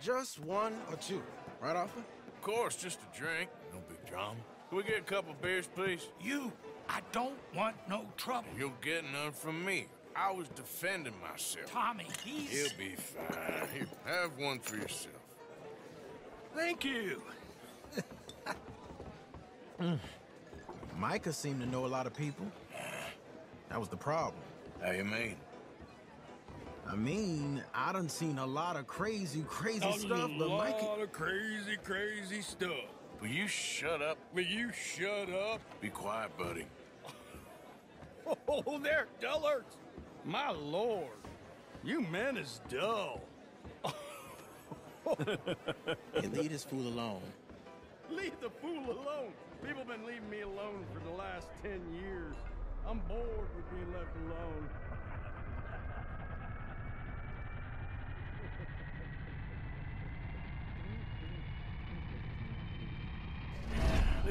Just one or two, right, Arthur? Of course, just a drink. No big drama. Can we get a couple beers, please? You, I don't want no trouble. You'll get none from me. I was defending myself. Tommy, he's... He'll be fine. Here, have one for yourself. Thank you. Hmm. Micah seemed to know a lot of people. That was the problem. How you mean? I mean, I done seen a lot of crazy, crazy A stuff, but Mike. A lot of crazy, crazy stuff. Will you shut up? Will you shut up? Be quiet, buddy. Oh, they're dullards. My lord, you men is dull. Hey, leave this fool alone. Leave the fool alone. People been leaving me alone for the last ten years. I'm bored with being left alone.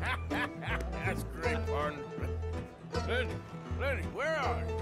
That's great, partner. Lenny, Lenny, where are? You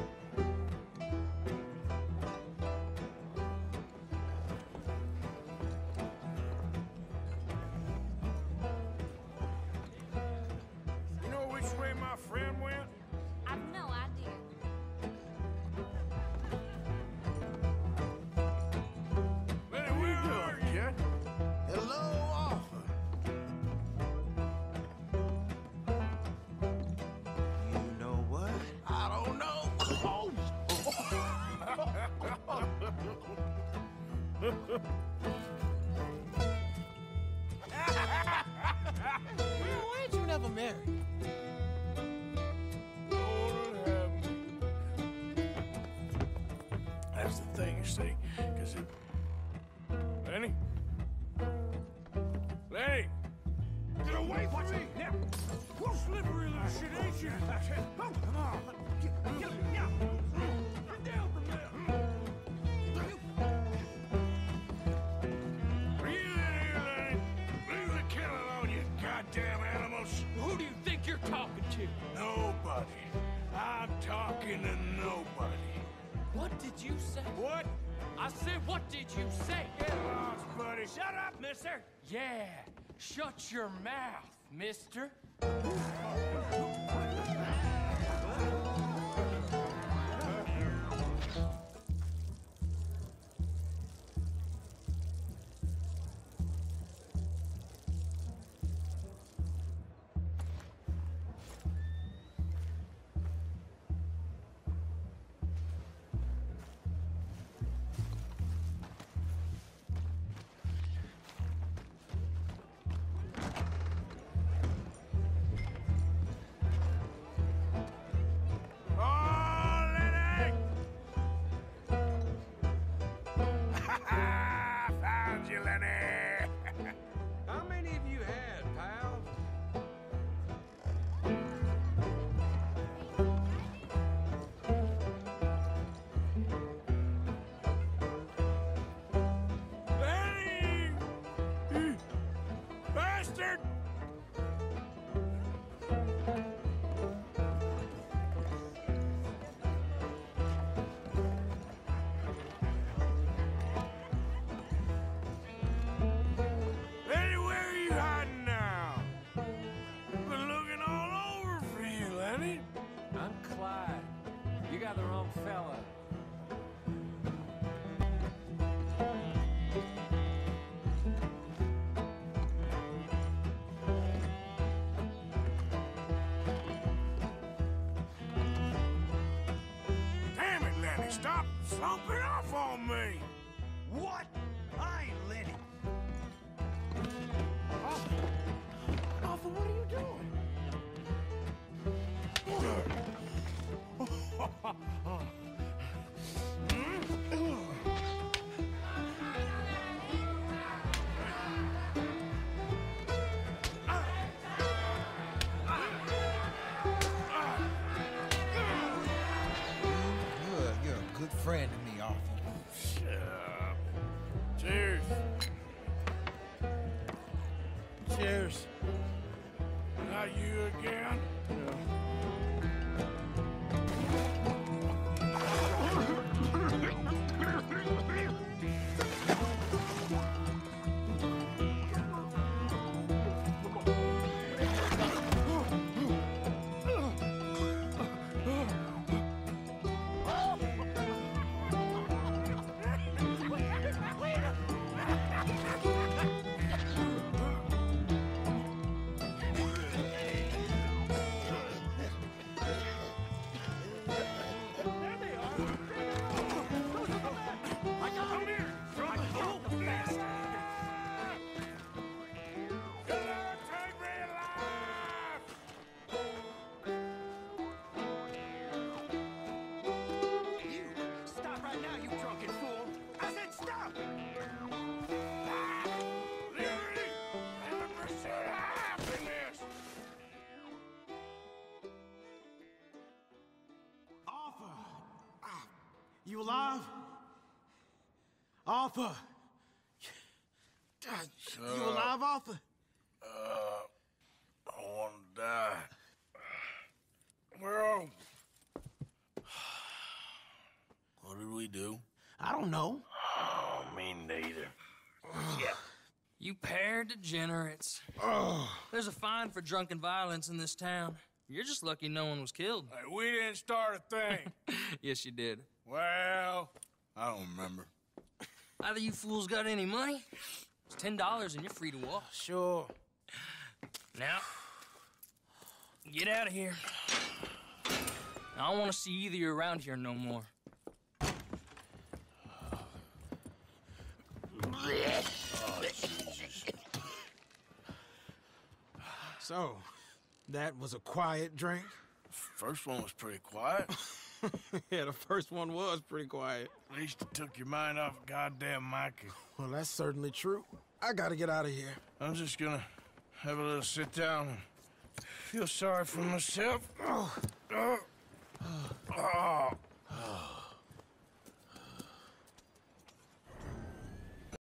Why ain't you never mercy. That's the thing, you see, it... Get away from me! Slippery shit, ain't you? Come on. Get, get. Get down from there. Talking to nobody. What did you say? What? I said, what did you say? Get lost, buddy. Shut up, mister! Yeah, shut your mouth, mister. Lenny! How many of you had, pal? Lenny! Bastard! Stop slumping off on me! What? friend to me Cheers. Cheers. You alive? Arthur! God, You uh, alive, Arthur? Uh, I want to die. Well, what did we do? I don't know. Oh, me neither. Yep. You pair degenerates. There's a fine for drunken violence in this town. You're just lucky no one was killed. Hey, we didn't start a thing. yes, you did. Well, I don't remember. Either you fools got any money? It's ten dollars and you're free to walk. Sure. Now, get out of here. I don't want to see either of you around here no more. So, that was a quiet drink? First one was pretty quiet. yeah, the first one was pretty quiet. At least it took your mind off goddamn Micah. Well, that's certainly true. I gotta get out of here. I'm just gonna have a little sit down and feel sorry for myself. Oh. Oh. oh.